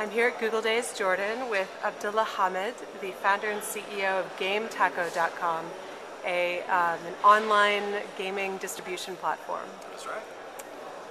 I'm here at Google Days Jordan with Abdullah Hamed, the founder and CEO of GameTako.com, a, um, an online gaming distribution platform. That's right.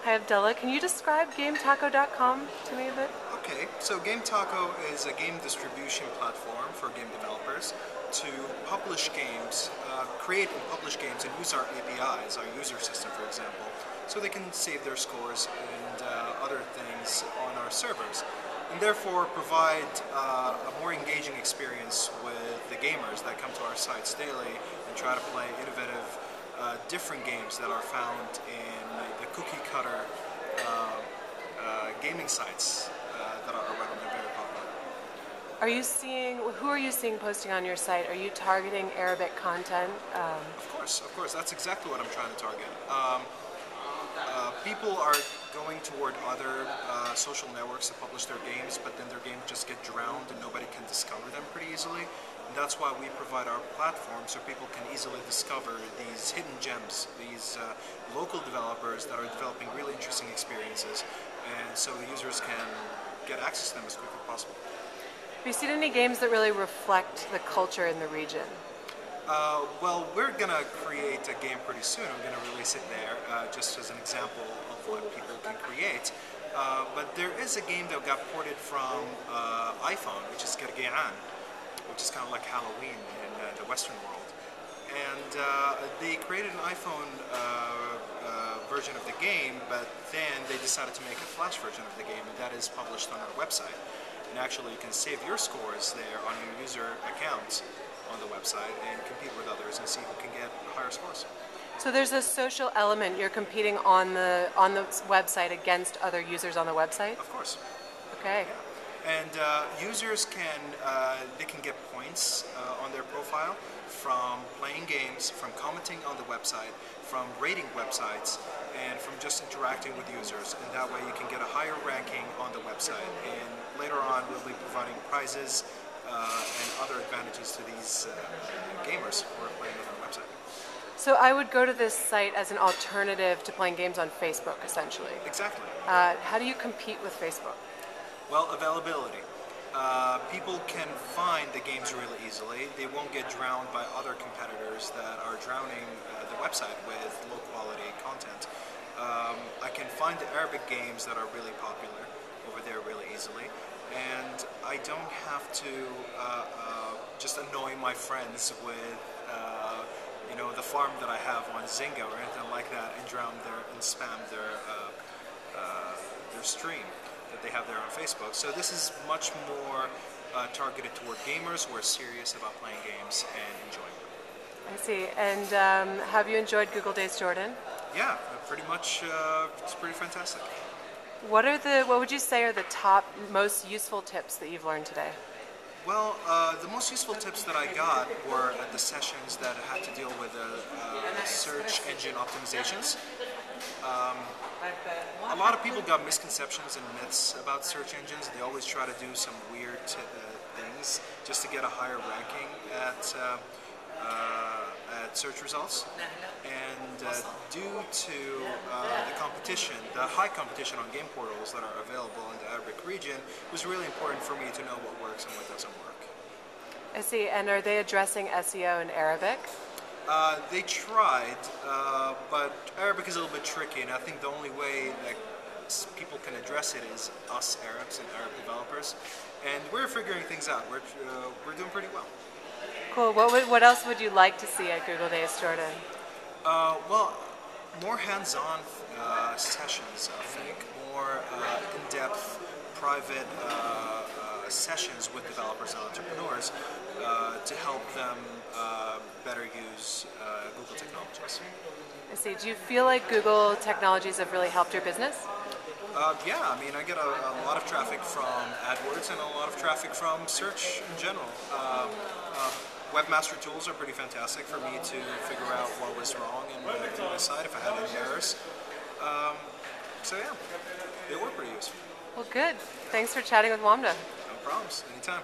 Hi Abdullah, can you describe GameTako.com to me a bit? Okay, so GameTako is a game distribution platform for game developers to publish games, uh, create and publish games and use our APIs, our user system for example, so they can save their scores and uh, other things on our servers and therefore provide uh, a more engaging experience with the gamers that come to our sites daily and try to play innovative, uh, different games that are found in the cookie cutter uh, uh gaming sites uh, that are around. They're very popular. Are you seeing, who are you seeing posting on your site? Are you targeting Arabic content? Um, of course, of course. That's exactly what I'm trying to target. Um, uh, people are going toward other uh, social networks to publish their games, but then their games just get drowned and nobody can discover them pretty easily. And that's why we provide our platform so people can easily discover these hidden gems, these uh, local developers that are developing really interesting experiences, and so the users can get access to them as quickly as possible. Have you seen any games that really reflect the culture in the region? Uh, well, we're going to create a game pretty soon. I'm going to release it there uh, just as an example of what people can create. Uh, but there is a game that got ported from uh, iPhone, which is Gergean, which is kind of like Halloween in uh, the Western world. And uh, they created an iPhone version of the game, but then they decided to make a Flash version of the game, and that is published on our website. And actually, you can save your scores there on your user account on the website and compete with others and see who can get higher scores. So there's a social element. You're competing on the on the website against other users on the website. Of course. Okay. Yeah. And uh, users can uh, they can get points uh, on their profile from playing games, from commenting on the website, from rating websites, and from just interacting with users. And that way, you can get a higher ranking on the website. Later on, we'll be providing prizes uh, and other advantages to these uh, gamers who are playing on our website. So I would go to this site as an alternative to playing games on Facebook, essentially. Exactly. Uh, how do you compete with Facebook? Well, availability. Uh, people can find the games really easily. They won't get drowned by other competitors that are drowning uh, the website with low quality content. Um, I can find the Arabic games that are really popular over there really easily and I don't have to uh, uh, just annoy my friends with uh, you know the farm that I have on Zynga or anything like that and drown their and spam their uh, uh, their stream that they have there on Facebook. So this is much more uh, targeted toward gamers who are serious about playing games and enjoying them. I see. And um, have you enjoyed Google Days Jordan? Yeah, pretty much. it's pretty fantastic. What are the what would you say are the top most useful tips that you've learned today? Well, uh, the most useful tips that I got were at the sessions that had to deal with uh, uh, search engine optimizations. Um, a lot of people got misconceptions and myths about search engines. They always try to do some weird uh, things just to get a higher ranking at uh, search results. And uh, due to uh, the competition, the high competition on game portals that are available in the Arabic region, it was really important for me to know what works and what doesn't work. I see. And are they addressing SEO in Arabic? Uh, they tried, uh, but Arabic is a little bit tricky, and I think the only way that people can address it is us Arabs and Arab developers, and we're figuring things out. We're, uh, we're doing pretty well. Cool. What, would, what else would you like to see at Google Days, Jordan? Uh, well, more hands-on uh, sessions, I think. More uh, in-depth, private uh, uh, sessions with developers and entrepreneurs uh, to help them better use Google technologies. I see. Do you feel like Google technologies have really helped your business? Uh, yeah, I mean, I get a, a, lot of traffic from AdWords and a lot of traffic from search in general. Uh, uh, Webmaster Tools are pretty fantastic for me to figure out what was wrong and uh, to decide if I had any errors. Um, so yeah, they were pretty useful. Well, good. Thanks for chatting with WAMDA. No problems. Anytime.